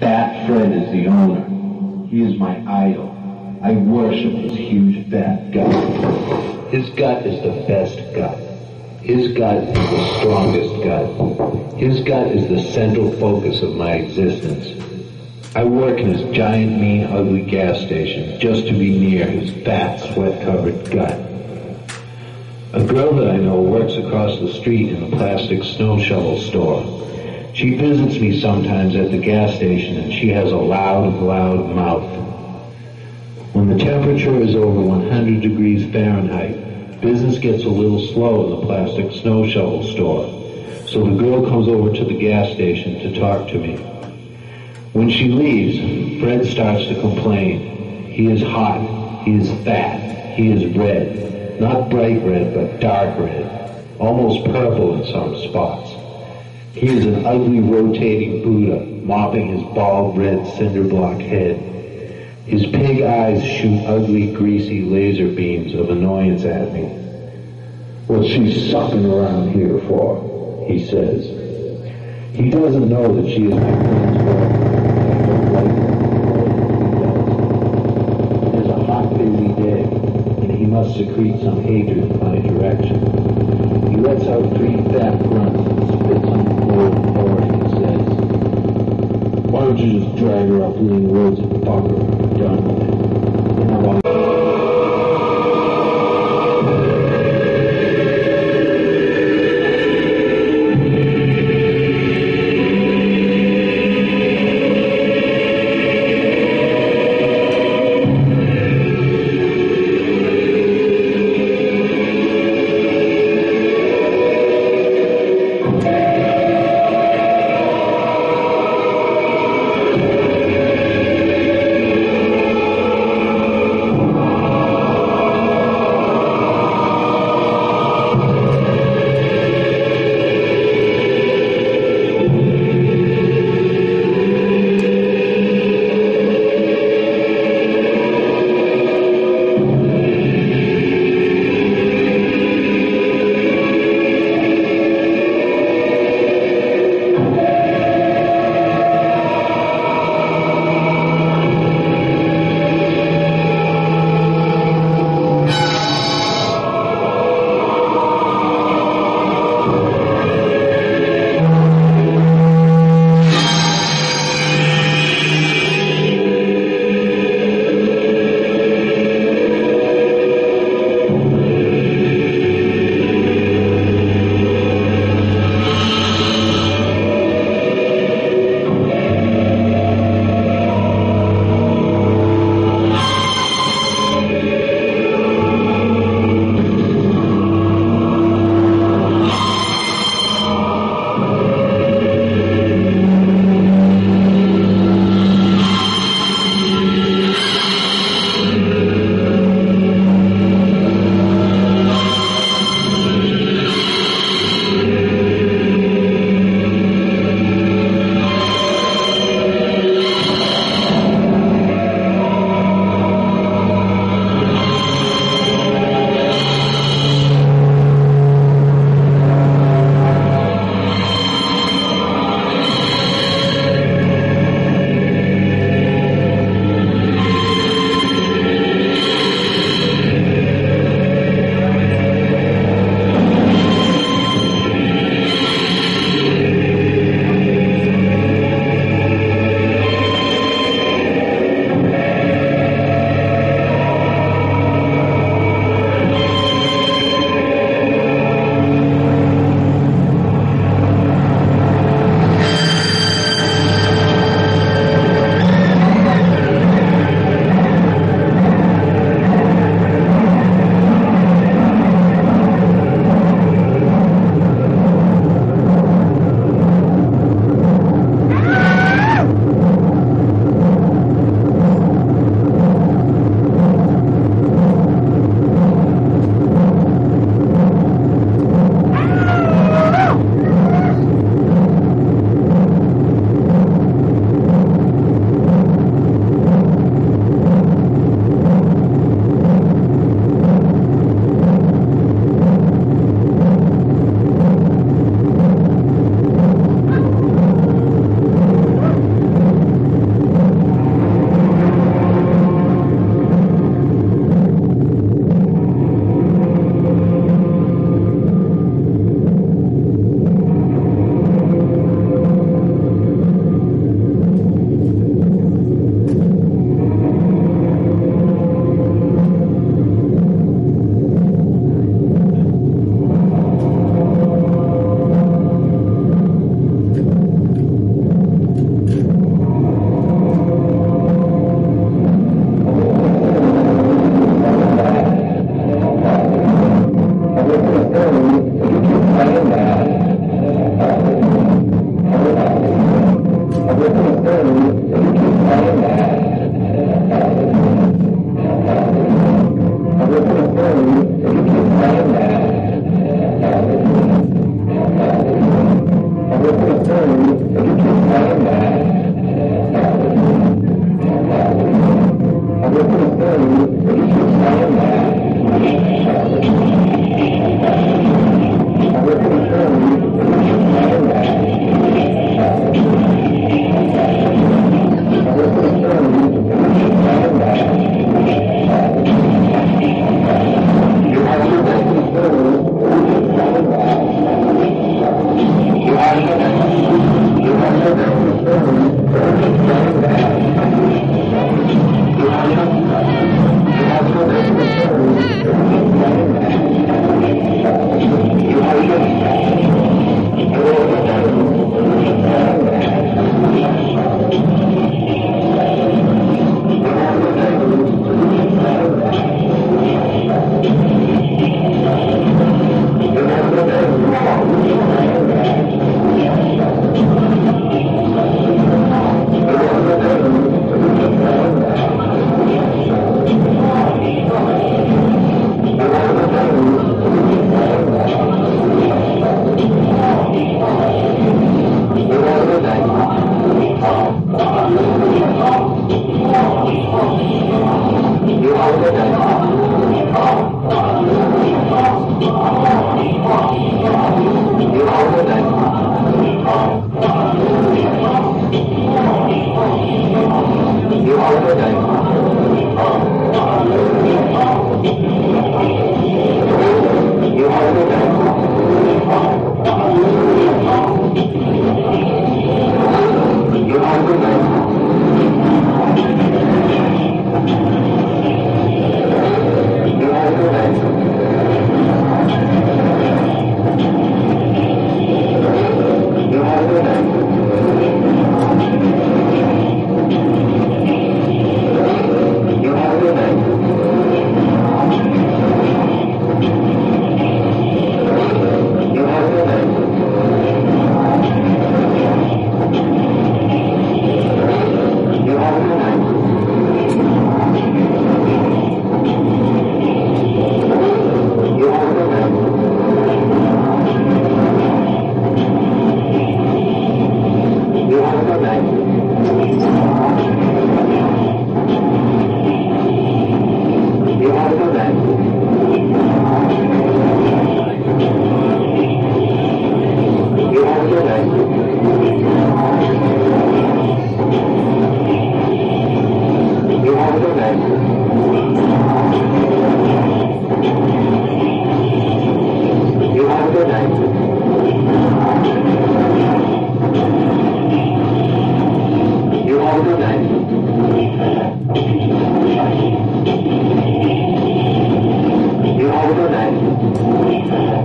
Fat Fred is the owner. He is my idol. I worship his huge fat gut. His gut is the best gut. His gut is the strongest gut. His gut is the central focus of my existence. I work in his giant, mean, ugly gas station just to be near his fat, sweat-covered gut. A girl that I know works across the street in a plastic snow shovel store. She visits me sometimes at the gas station and she has a loud, loud mouth. When the temperature is over 100 degrees Fahrenheit, business gets a little slow in the plastic snow shovel store. So the girl comes over to the gas station to talk to me. When she leaves, Fred starts to complain. He is hot. He is fat. He is red. Not bright red, but dark red. Almost purple in some spots. He is an ugly rotating Buddha, mopping his bald red cinder block head. His pig eyes shoot ugly, greasy laser beams of annoyance at me. What's she sucking around here for? He says. He doesn't know that she is my friend's wife. It is a hot, busy day, and he must secrete some hatred in my direction. He lets out three fat grunts and spits on the floor of the bar and don't you just drag her up Woods her and done with it? And I'm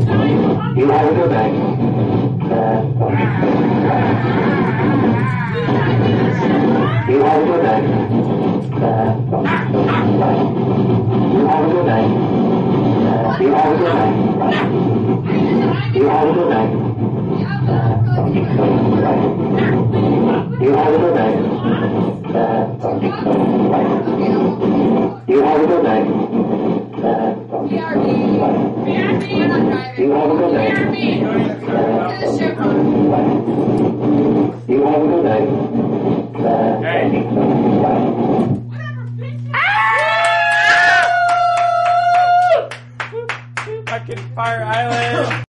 You have a good night. You have to go back. You have to go back. You have to go back. You have to go back. You have a good night. You have a good night. You have a good night.